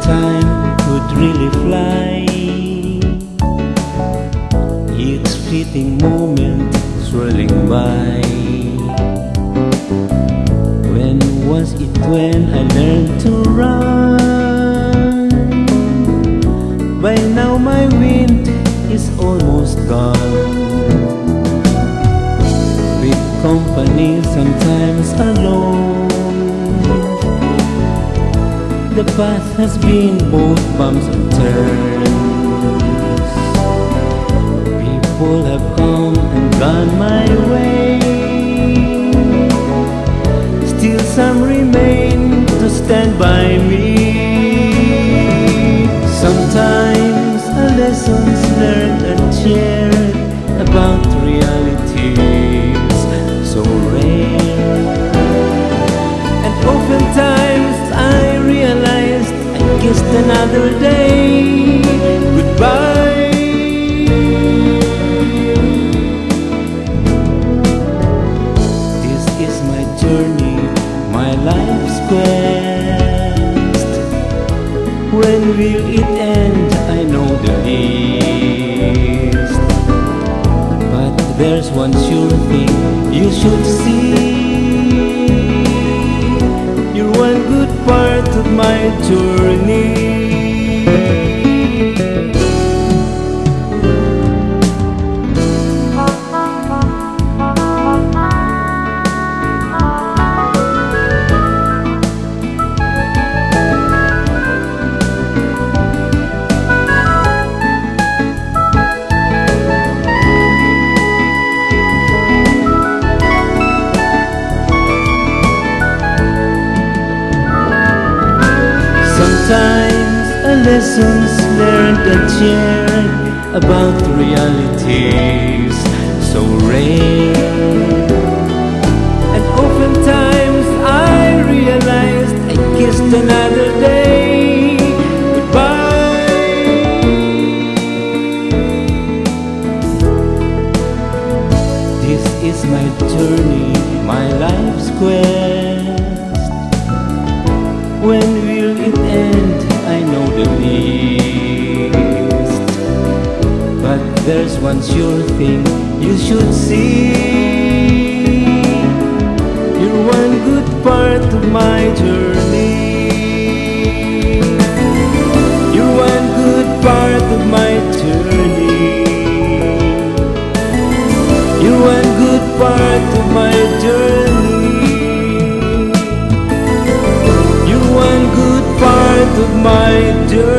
Time when I learned to run? By now my wind is almost gone. With company, sometimes alone. The path has been both bumps and turns. People have stand by me. Sometimes a lessons learned and shared about realities so rare. And oftentimes I realized I kissed another day goodbye. This will it end? I know the least. But there's one sure thing you should see. You're one good part of my journey. Sometimes a lessons learned and shared about the realities so rare. And oftentimes I realized I kissed another day goodbye. This is my journey, my life's quest. there's one sure thing you should see. You're one good part of my journey. You're one good part of my journey. You're one good part of my journey. You're one good part of my journey.